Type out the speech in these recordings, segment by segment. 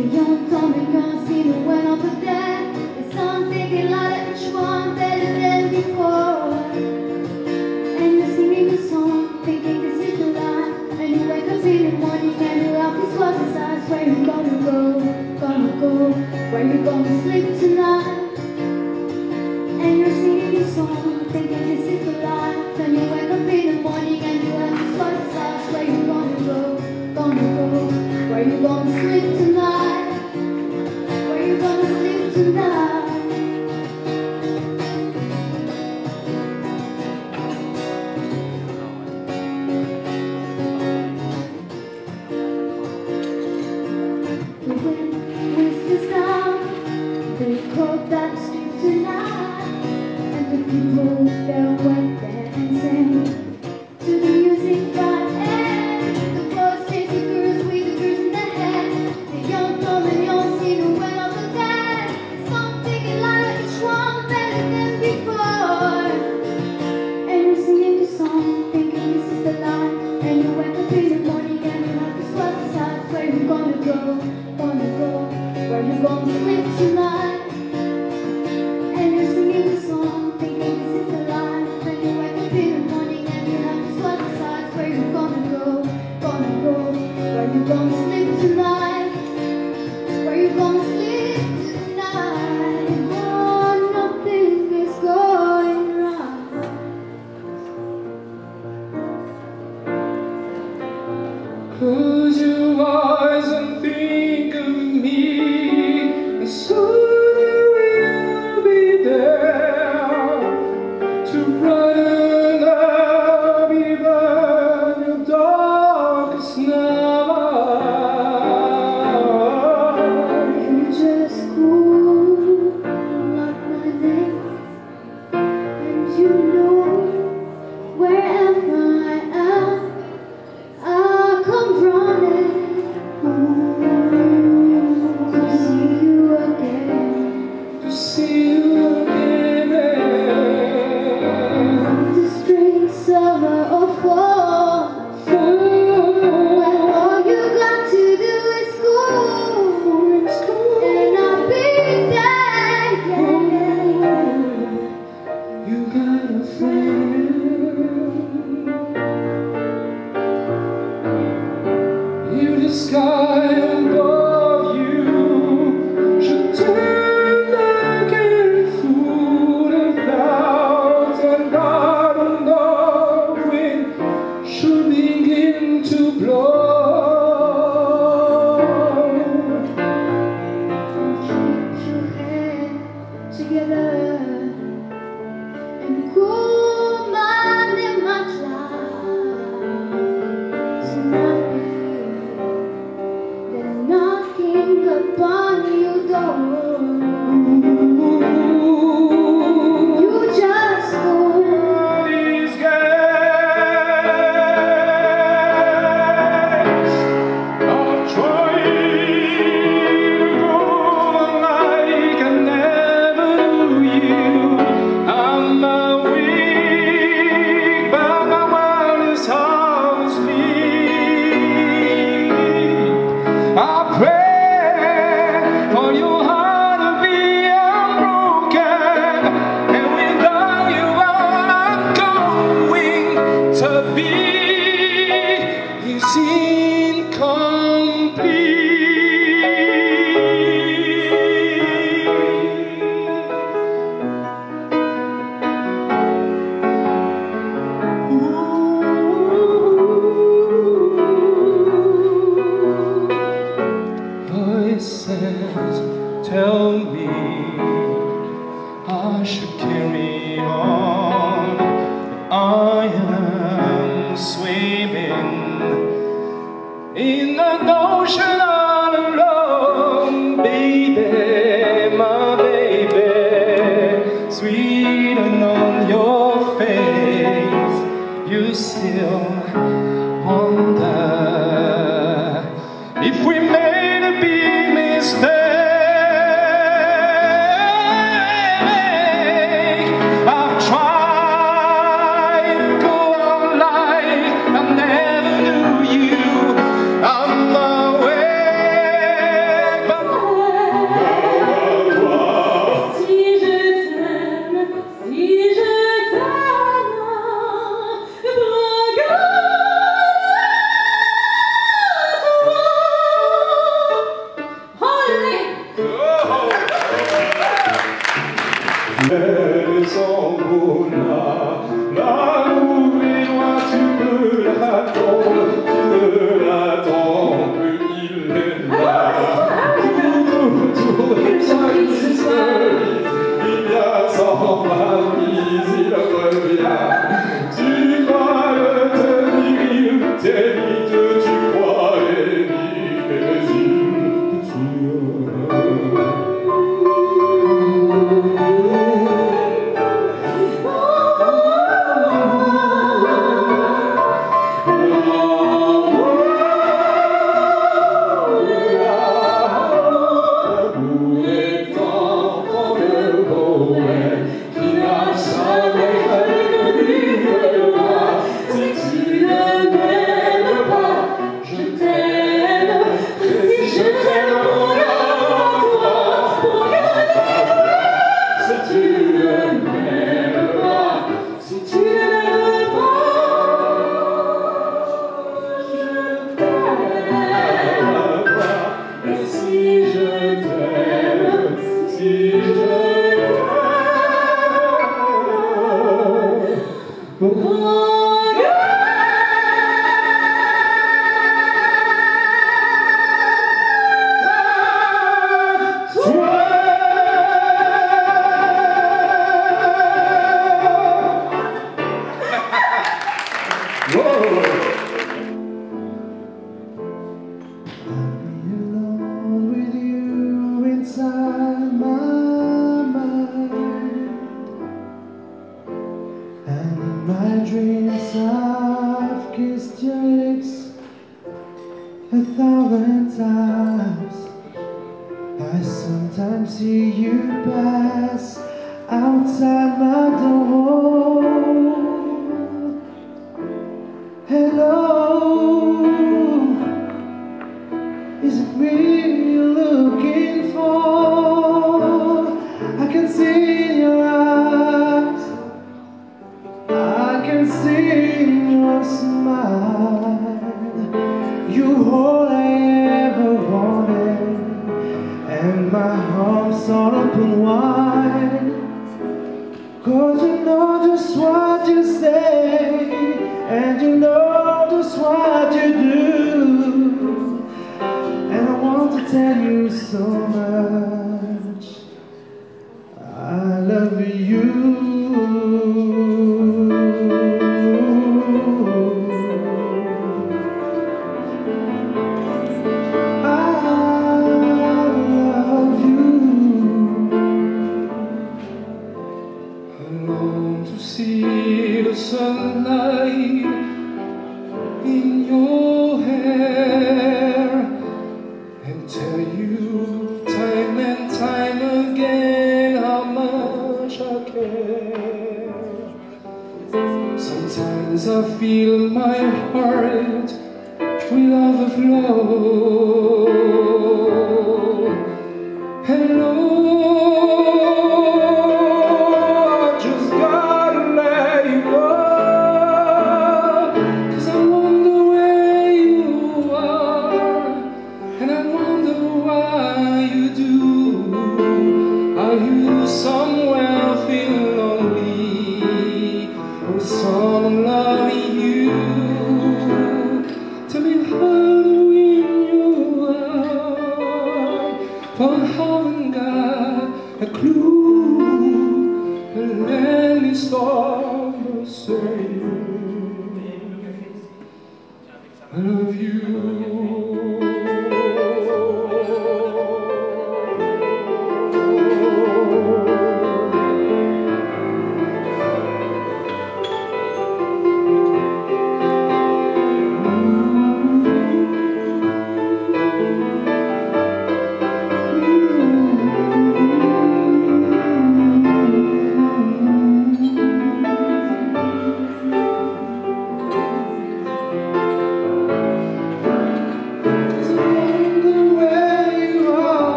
They don't tell me cause even when I'm to death There's something that I each one better than before. And you're singing the song, thinking this is the life. And you wake up in the morning and your office this the size Where you gonna go, gonna go, where you gonna sleep tonight. you know till Sans bon la, la nouvelle loi, tu peux l'attendre. you all I ever wanted. And my arms are open wide. Cause you know just what you say. And you know just what you do. And I want to tell you so much. I love you. feel my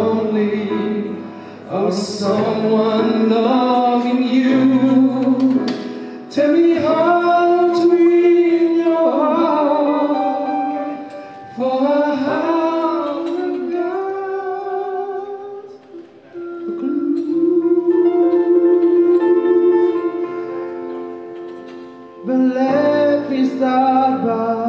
lonely of someone loving you. Tell me how to win your heart, for I haven't got a clue. But let me start by.